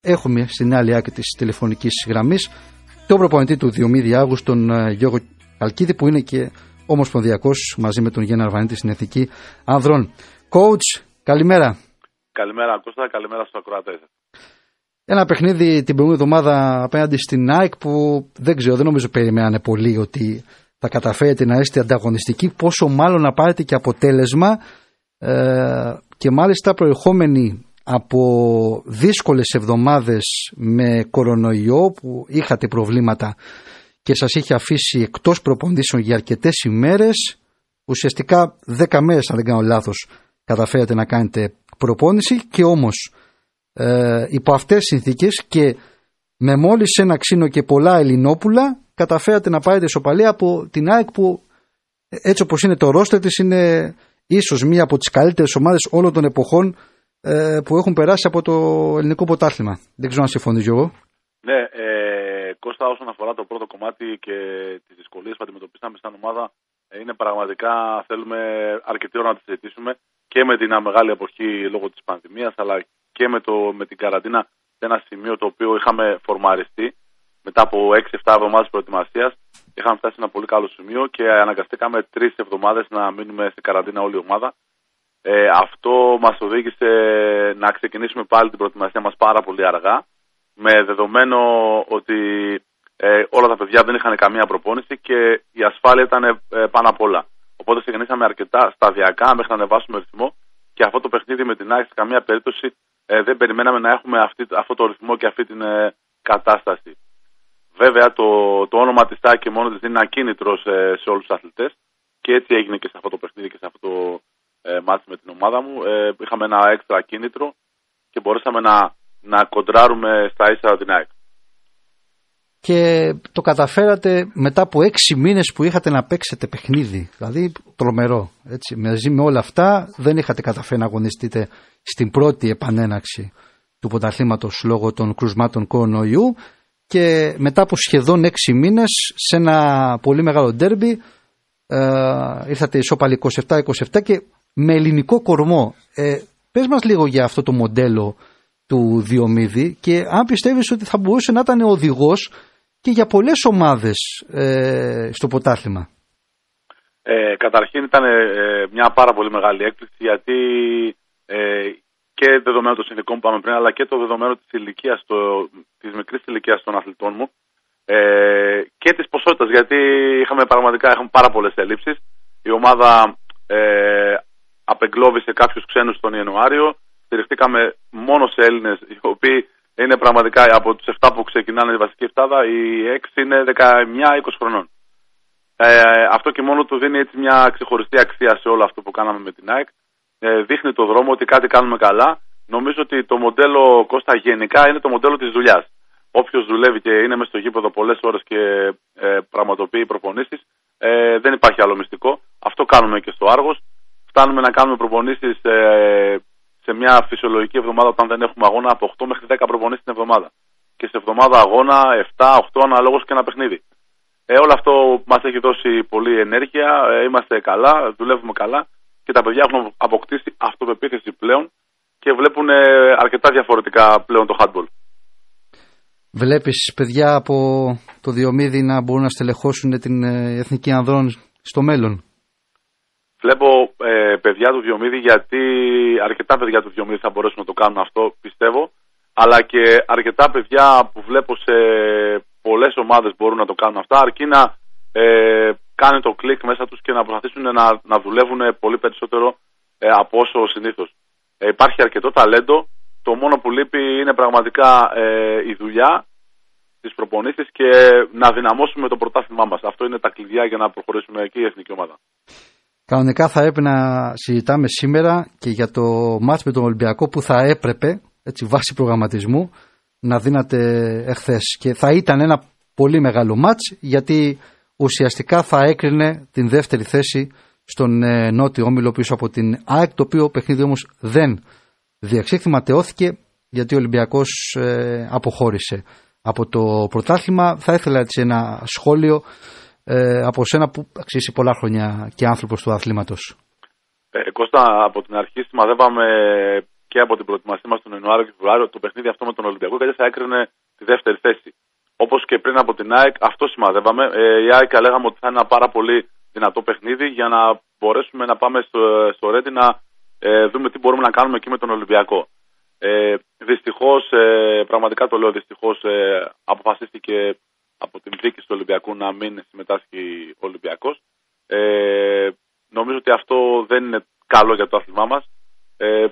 έχουμε στην άλλη άκρη της τηλεφωνικής γραμμής τον προπονητή του Διομήδη Άγου, τον ε, Γιώργο Αλκίδη, που είναι και ομοσπονδιακός μαζί με τον Γιάννα Αρβανίτη στην Εθνική Ανδρών. Coach, καλημέρα. Καλημέρα Κώστα, καλημέρα στους ακροατές. Ένα παιχνίδι την προηγούμενη εβδομάδα απέναντι στην ΑΕΚ που δεν ξέρω, δεν νομίζω περιμένανε πολύ ότι θα καταφέρετε να είστε ανταγωνιστικοί, πόσο μάλλον να πάρετε και αποτέλεσμα ε, και μάλιστα προερχόμενοι από δύσκολες εβδομάδες με κορονοϊό που είχατε προβλήματα και σας είχε αφήσει εκτός προπονδύσεων για αρκετές ημέρες ουσιαστικά 10 μέρες αν δεν κάνω λάθος καταφέρατε να κάνετε προπόνηση και όμως ε, υπό αυτές τις συνθήκες και με μόλις ένα ξύνο και πολλά Ελληνόπουλα καταφέρατε να πάρετε ισοπαλία από την ΑΕΚ που έτσι όπως είναι το ρόστερ της είναι ίσως μία από τις καλύτερες ομάδες όλων των εποχών ε, που έχουν περάσει από το ελληνικό ποτάθλημα. Δεν ξέρω αν συμφωνείς εγώ. Ναι, ε, Κώστα όσον αφορά το πρώτο κομμάτι και τις δυσκολίες που αντιμετωπίσαμε σαν ομάδα ε, είναι πραγματικά θέλουμε αρκετή ώρα να τις συζητήσουμε και με την μεγάλη εποχή λόγω της πανδημίας αλλά και με, το, με την καραντίνα σε ένα σημείο το οποίο είχαμε φορμαριστεί μετά από 6-7 εβδομάδες προετοιμασίας. Είχαμε φτάσει σε ένα πολύ καλό σημείο και αναγκαστήκαμε τρεις εβδομάδες να μείνουμε σε καραντίνα όλη η ομάδα. Ε, αυτό μας οδήγησε να ξεκινήσουμε πάλι την προετοιμασία μας πάρα πολύ αργά. Με δεδομένο ότι ε, όλα τα παιδιά δεν είχαν καμία προπόνηση και η ασφάλεια ήταν ε, πάνω απ' όλα. Οπότε ξεκινήσαμε αρκετά σταδιακά μέχρι να ανεβάσουμε ρυθμό και αυτό το παιχνίδι με την ΑΕΚ σε καμία περίπτωση ε, δεν περιμέναμε να έχουμε αυτή, αυτό το ρυθμό και αυτή την ε, κατάσταση. Βέβαια το, το όνομα της ΤΑΚ μόνο της δίνει ένα κίνητρο σε, σε όλους τους αθλητές και έτσι έγινε και σε αυτό το παιχνίδι και σε αυτό το ε, μάτι με την ομάδα μου. Ε, είχαμε ένα έξτρα κίνητρο και μπορέσαμε να, να κοντράρουμε στα ίσα την ΑΕΚ. Και το καταφέρατε μετά από έξι μήνες που είχατε να παίξετε παιχνίδι. Δηλαδή τρομερό. Έτσι. Μαζί με όλα αυτά δεν είχατε καταφέρει να αγωνιστείτε στην πρώτη επανέναξη του πρωταθλήματος λόγω των κρουσμάτων κορονοϊού και μετά από σχεδόν έξι μήνες σε ένα πολύ μεγάλο ντέρμπι ε, ήρθατε ισόπαλοι 27-27 και με ελληνικό κορμό. Ε, πες μας λίγο για αυτό το μοντέλο του Διομήδη και αν πιστεύεις ότι θα μπορούσε να ήταν οδηγός και για πολλές ομάδες ε, στο ποτάθλημα. Ε, καταρχήν ήταν ε, μια πάρα πολύ μεγάλη έκπληξη γιατί ε, και δεδομένου των συνδικών που πάμε πριν, αλλά και το δεδομένο της ηλικίας, της μικρής ηλικίας των αθλητών μου ε, και της ποσότητας. Γιατί είχαμε πραγματικά είχαμε πάρα πολλές ελλείψεις. Η ομάδα ε, απεγκλώβησε κάποιους ξένους τον Ιανουάριο. Στηριχτήκαμε μόνο σε Έλληνες, οι οποίοι είναι πραγματικά από τους 7 που ξεκινάνε η βασική εφτάδα, οι 6 είναι 19-20 χρονών. Ε, αυτό και μόνο του δίνει έτσι μια ξεχωριστή αξία σε όλο αυτό που κάναμε με την ΑΕΚ ε, δείχνει το δρόμο ότι κάτι κάνουμε καλά. Νομίζω ότι το μοντέλο Κώστα γενικά είναι το μοντέλο της δουλειάς. Όποιος δουλεύει και είναι μέσα στο γήπεδο πολλές ώρες και ε, πραγματοποιεί προπονήσεις, ε, δεν υπάρχει άλλο μυστικό. Αυτό κάνουμε και στο Άργος. Φτάνουμε να κάνουμε προπονήσεις ε, σε μια φυσιολογική εβδομάδα όταν δεν έχουμε αγώνα από 8 μέχρι 10 προπονήσεις την εβδομάδα. Και σε εβδομάδα αγώνα 7-8 αναλόγως και ένα παιχνίδι. Ε, όλο αυτό μας έχει δώσει πολλή ενέργεια. Ε, είμαστε καλά, δουλεύουμε καλά και τα παιδιά έχουν αποκτήσει αυτοπεποίθηση πλέον και βλέπουν ε, αρκετά διαφορετικά πλέον το handball. Βλέπεις παιδιά από το Διομήδη να μπορούν να στελεχώσουν την ε, Εθνική Ανδρών στο μέλλον; Βλέπω ε, παιδιά του Διομήδη γιατί αρκετά παιδιά του Διομήδη θα μπορέσουν να το κάνουν αυτό πιστεύω αλλά και αρκετά παιδιά που βλέπω σε πολλές ομάδες μπορούν να το κάνουν αυτά αρκεί να ε, κάνει το κλικ μέσα τους και να προσπαθήσουν να, να δουλεύουν πολύ περισσότερο ε, από όσο συνήθως. Ε, υπάρχει αρκετό ταλέντο. Το μόνο που λείπει είναι πραγματικά ε, η δουλειά, τι προπονήσει και να δυναμώσουμε το πρωτάθλημά μας. Αυτό είναι τα κλειδιά για να προχωρήσουμε εκεί η εθνική ομάδα. Κανονικά θα έπρεπε να συζητάμε σήμερα και για το μάτς με τον Ολυμπιακό που θα έπρεπε, έτσι βάσει προγραμματισμού, να δίνατε εχθές. Και θα ήταν ένα πολύ μεγάλο μάτς γιατί ουσιαστικά θα έκρινε την δεύτερη θέση στον ε, νότιο όμιλο πίσω από την ΑΕΚ, το οποίο παιχνίδι όμως δεν διεξήχθη, ματαιώθηκε γιατί ο Ολυμπιακός ε, αποχώρησε από το πρωτάθλημα. Θα ήθελα έτσι ένα σχόλιο ε, από σένα που αξίζει πολλά χρόνια και άνθρωπος του αθλήματος. Ε, Κώστα, από την αρχή σημαδεύαμε και από την προετοιμασία μας τον Ιανουάριο και Φεβρουάριο το παιχνίδι αυτό με τον Ολυμπιακό γιατί θα έκρινε τη δεύτερη θέση. Όπως και πριν από την ΑΕΚ, αυτό σημαδεύαμε. Ε, η ΑΕΚ λέγαμε ότι θα είναι ένα πάρα πολύ δυνατό παιχνίδι για να μπορέσουμε να πάμε στο, στο Ρέντι να ε, δούμε τι μπορούμε να κάνουμε εκεί με τον Ολυμπιακό. Ε, Δυστυχώς, ε, πραγματικά το λέω δυστυχώς, ε, αποφασίστηκε από την δίκη του Ολυμπιακού να μην συμμετάσχει ο Ολυμπιακός. Ε, νομίζω ότι αυτό δεν είναι καλό για το άθλημά μας. Ε,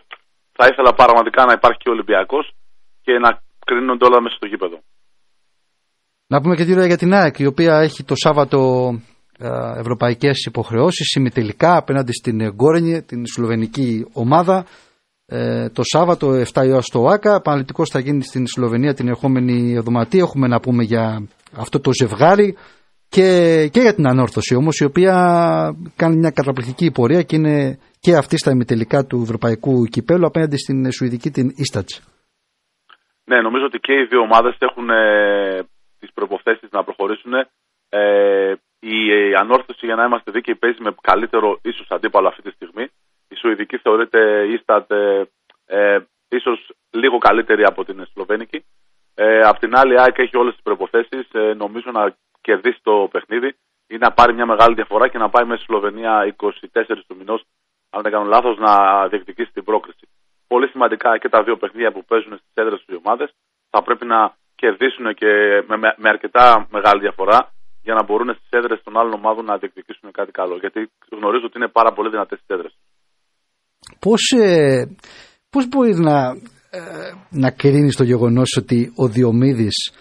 θα ήθελα πραγματικά να υπάρχει και ο Ολυμπιακός και να κρίνονται όλα μέσα στο γήπεδο. Να πούμε και δύο για την ΑΕΚ, η οποία έχει το Σάββατο ε, ευρωπαϊκές υποχρεώσεις ημιτελικά απέναντι στην Γκόρενιε, την σλοβενική ομάδα. Ε, το Σάββατο 7 η στο ΆΚΑ. Επαναληπτικός θα γίνει στην Σλοβενία την ερχόμενη εβδομαδία. Έχουμε να πούμε για αυτό το ζευγάρι και, και για την ανόρθωση όμως η οποία κάνει μια καταπληκτική πορεία και είναι και αυτή στα ημιτελικά του ευρωπαϊκού κυπέλου απέναντι στην Σουηδική την Ίστατς. Ναι, νομίζω ότι και οι δύο ομάδες έχουν ε, τις προποθέσεις να προχωρήσουν. Ε, η ανόρθωση, για να είμαστε δίκαιοι, παίζει με καλύτερο ίσως αντίπαλο αυτή τη στιγμή. Η Σουηδική θεωρείται ίστατς ε, ε, ίσως λίγο καλύτερη από την Σλοβένικη. Ε, απ' την άλλη, η ΑΕΚ έχει όλες τις προποθέσει. Ε, νομίζω να κερδίσει το παιχνίδι ή να πάρει μια μεγάλη διαφορά και να πάει μέσα στη Σλοβενία 24 του μηνός, αν δεν κάνω λάθος, να διεκδικήσει την πρόκριση. Πολύ σημαντικά και τα δύο παιχνίδια που παίζουν στις έδρες τους ομάδες θα πρέπει να κερδίσουν και με, με, με αρκετά μεγάλη διαφορά για να μπορούν στις έδρες των άλλων ομάδων να διεκδικήσουν κάτι καλό. Γιατί γνωρίζω ότι είναι πάρα πολύ δυνατές τι έδρες. Πώς ε, πώς μπορεί να, ε, να κρίνει το γεγονός ότι ο Διομήδης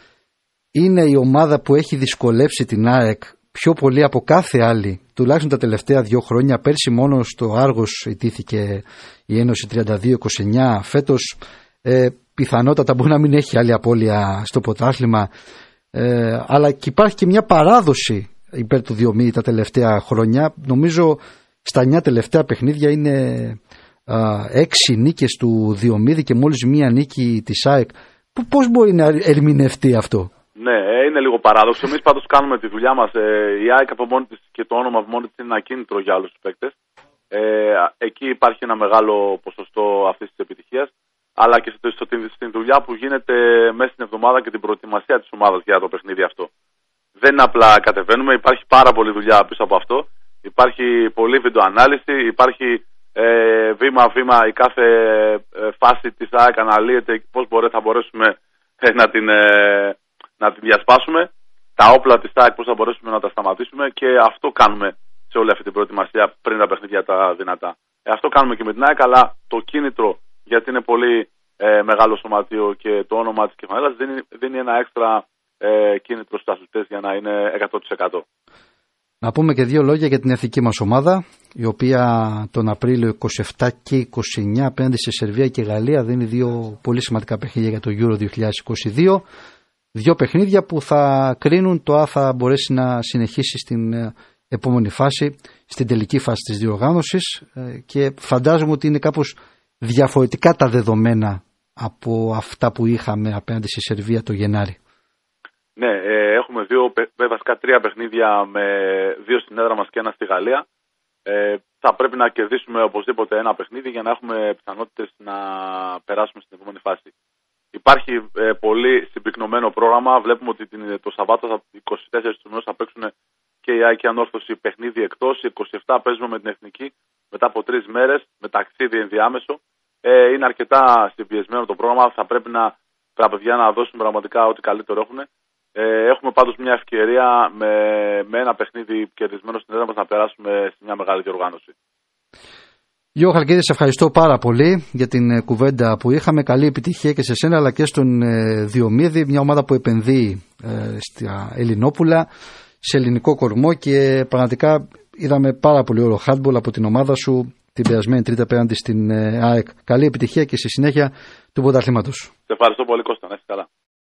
είναι η ομάδα που έχει δυσκολέψει την ΑΕΚ πιο πολύ από κάθε άλλη, τουλάχιστον τα τελευταία δύο χρόνια. Πέρσι μόνο στο Άργος ιτήθηκε η Ένωση 32-29. Φέτος ε, πιθανότατα μπορεί να μην έχει άλλη απώλεια στο ποτάθλημα. Ε, αλλά και υπάρχει και μια παράδοση υπέρ του Διομήδη τα τελευταία χρόνια. Νομίζω στα 9 τελευταία παιχνίδια είναι α, έξι νίκες του Διομήδη και μόλις μία νίκη της ΑΕΚ. Πώς μπορεί να ερμηνευτεί αυτό; Ναι, ε, είναι λίγο παράδοξο. Εμείς πάντως κάνουμε τη δουλειά μας. Ε, η ΑΕΚ από μόνη της και το όνομα από μόνη της είναι ένα κίνητρο για άλλους τους παίκτες. Ε, εκεί υπάρχει ένα μεγάλο ποσοστό αυτής της επιτυχίας αλλά και στο, στην δουλειά που γίνεται μέσα στην εβδομάδα και την προετοιμασία της ομάδας για το παιχνίδι αυτό. Δεν είναι απλά κατεβαίνουμε, υπάρχει πάρα πολλή δουλειά πίσω από αυτό. Υπάρχει πολλή βιντεοανάλυση, υπάρχει ε, βήμα-βήμα η κάθε ε, φάση της ΑΕΚ αναλύεται πώς θα μπορέσουμε ε, να, την, ε, να την διασπάσουμε. Τα όπλα της ΑΕΚ πώς θα μπορέσουμε να τα σταματήσουμε και αυτό κάνουμε σε όλη αυτή την προετοιμασία πριν τα παιχνίδια τα δυνατά. αυτό κάνουμε και με την ΑΕΚ, αλλά το κίνητρο γιατί είναι πολύ ε, μεγάλο σωματείο και το όνομα της κεφαλαίας δίνει, δίνει ένα έξτρα ε, κίνητρο στους αθλητές για να είναι 100%. Να πούμε και δύο λόγια για την εθνική μας ομάδα, η οποία τον Απρίλιο 27 και 29 απέναντι σε Σερβία και Γαλλία δίνει δύο πολύ σημαντικά παιχνίδια για το Euro 2022. Δύο παιχνίδια που θα κρίνουν το αν θα μπορέσει να συνεχίσει στην ε, επόμενη φάση, στην τελική φάση της διοργάνωσης ε, και φαντάζομαι ότι είναι κάπως διαφορετικά τα δεδομένα από αυτά που είχαμε απέναντι στη Σερβία το Γενάρη. Ναι, ε, έχουμε δύο, βασικά τρία παιχνίδια με δύο στην έδρα μας και ένα στη Γαλλία. Ε, θα πρέπει να κερδίσουμε οπωσδήποτε ένα παιχνίδι για να έχουμε πιθανότητες να περάσουμε στην επόμενη φάση. Υπάρχει ε, πολύ συμπυκνωμένο πρόγραμμα. Βλέπουμε ότι την, το Σαββάτο 24 του μηνός θα παίξουν και η Άκη Ανόρθωση παιχνίδι εκτός. 27 παίζουμε με την Εθνική μετά από τρεις μέρες με ταξίδι ενδιάμεσο. Ε, είναι αρκετά συμπιεσμένο το πρόγραμμα. Θα πρέπει να τα παιδιά να δώσουν πραγματικά ό,τι καλύτερο έχουν. Ε, έχουμε πάντως μια ευκαιρία με, με ένα παιχνίδι κερδισμένο στην έδρα μας να περάσουμε σε μια μεγάλη διοργάνωση. Γιώργο Χαλκίδη, σε ευχαριστώ πάρα πολύ για την ε, κουβέντα που είχαμε. Καλή επιτυχία και σε σένα αλλά και στον ε, Διομήδη, μια ομάδα που επενδύει ε, στα Ελληνόπουλα, σε ελληνικό κορμό και πραγματικά είδαμε πάρα πολύ ωραίο χάτμπολ από την ομάδα σου την περασμένη τρίτη απέναντι στην ΑΕΚ. Καλή επιτυχία και στη συνέχεια του πρωταθλήματος. Σε ευχαριστώ πολύ Κώστα, να καλά.